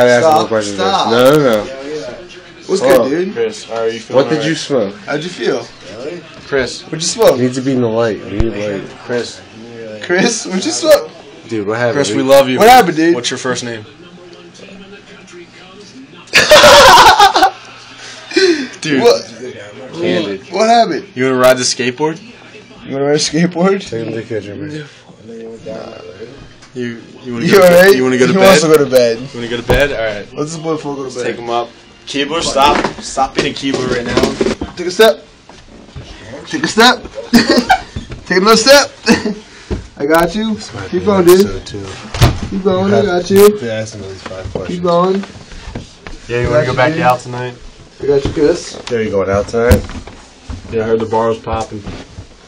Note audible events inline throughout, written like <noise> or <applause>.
gotta ask Stop, more questions. stop. first. No, no, no. What's Oh. good, dude? Chris, how are you feeling? What did you smoke? How'd you feel? Chris, What'd you smoke? Needs to be in the light. We need light. Chris, Chris, what'd you smoke? Dude, what happened? Chris, we love you. What happened, dude? What's your first name? <laughs> Dude, What? Candid. What happened? you wanna ride the skateboard? You wanna ride a skateboard? Take him to the kitchen, man. You you you wanna go to bed? You wanna go to He bed? wants to go to bed. You wanna go to bed? All right. Let's just boy go to Let's bed. take him up. Keebler, stop! Stop being a Keebler right now. Take a step. Take a step. <laughs> Take another step. <laughs> I got you. Keep going, dude. So too. Keep going. I got you. They asked him at five questions. Keep going. Yeah, you wanna go back out tonight? I got you, Chris. There you going out tonight? Yeah, I heard the bar was popping.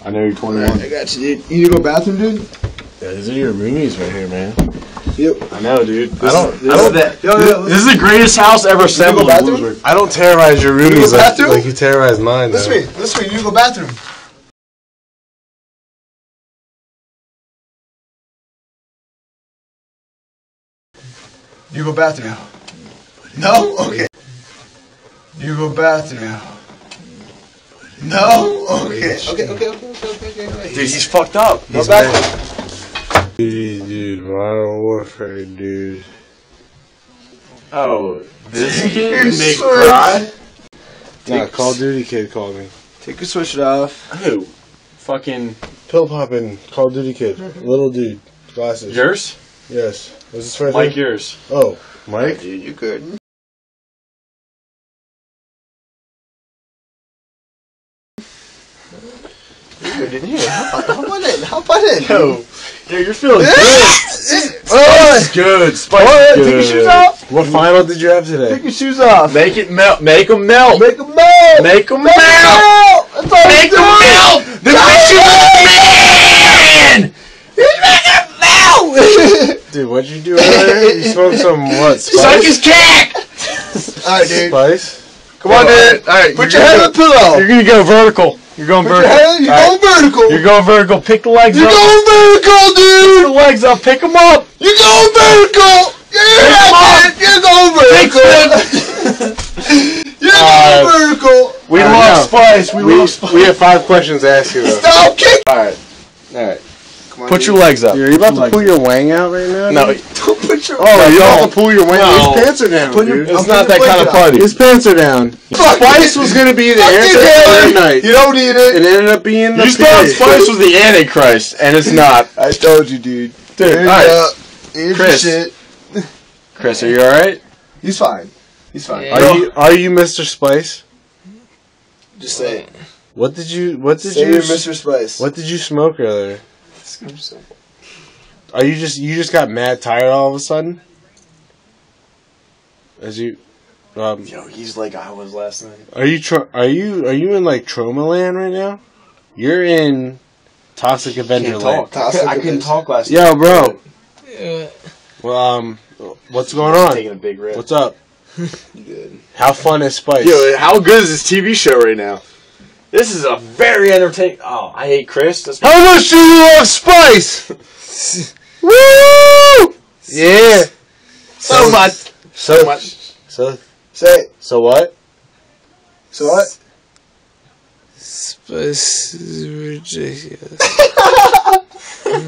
I know you're 21. I got you, dude. You need to go bathroom, dude? Yeah, these are your roomies right here, man. Yep. I know, dude. This I don't- Is, this, I don't- is Yo, yo, this is the greatest house ever assembled. bathroom? I don't terrorize your roomies go like, like you terrorize mine. Listen though. Listen to me. You go bathroom. You go bathroom. No? Okay. You go bathroom. No? Okay. Okay, okay, okay, okay, okay, okay, okay. Dude, he's fucked up. Go bathroom. Dude, dude, modern warfare, dude. Oh, this You're kid make so- cry? Nah, Call of Duty kid called me. Take your switch it off. Who? Fucking Pill popping Call of Duty kid. Little dude. Glasses. yours? Yes. Was this first Mike name? yours. Oh, Mike? Dude, you good. You good, didn't you? How about it? How about it? Yo, yo, you're feeling good. <laughs> Oh, It's good. Spice oh, is take good. your shoes off. What final did you have today? Take today? your shoes off. Make it melt. Make them melt. Make them melt. Make them Make 'em melt. melt. That's all Make he's them doing. melt. The mission man. He's making melt. <laughs> Dude, what'd you do earlier? You smoked some what? <laughs> Suck Spice? his cack. All right, dude. Spice? Come on, dude. All right, Put your head on the pillow. You're gonna go vertical. You're going Put your vertical. head. You're All going vertical. You're going vertical. Pick the legs You're up. going vertical, Pick dude. the legs up. Pick them up. You're going vertical. Yeah, Come on. dude. You're going Pick vertical. them. <laughs> You're Uh, going vertical. We I love know. spice. We, We, love spice. we have five questions to ask you though. Stop kicking. All right. All right. Come on, Put dude. your legs up. Dude, are you about to pull your wang out right now? No, <laughs> dude? Your. Oh, you don't. about to pull your wang? No. His pants are down, Put your- dude. it's I'm not that kind of party. His pants are down. Fuck Spice it. was gonna be the Fuck answer it, for Taylor. the night. You don't need It it. ended up being the You thought. Spice was the Antichrist, and it's not. I told you, dude. Dude, all right. Chris. shit. Chris, are you all right? He's fine. He's fine. Yeah. Are you are you Mr. Spice? Just say it. What did you what did Say you Mr. Spice. what did you smoke earlier? Are you just you just got mad tired all of a sudden? As you um Yo, he's like I was last night. are you tr- are you are you in like trauma land right now? You're in Toxic Avenger land. Toxic I couldn't Avenger. talk last Yo, night. bro. Well, um, what's going on? Taking a big rip. What's up? <laughs> Good. How fun is Spice? Yo, how good is this TV show right now? This is a very entertaining. Oh, I hate Chris. That's How much do you love Spice? <laughs> Woo! Yeah. so much. So So much. So Say so what? So what? Spice is ridiculous.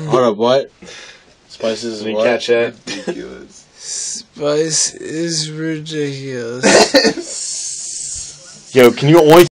Hold up, what? Spices is what? catch that. Ridiculous. Spice is ridiculous. <laughs> Yo, can you only